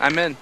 I'm in.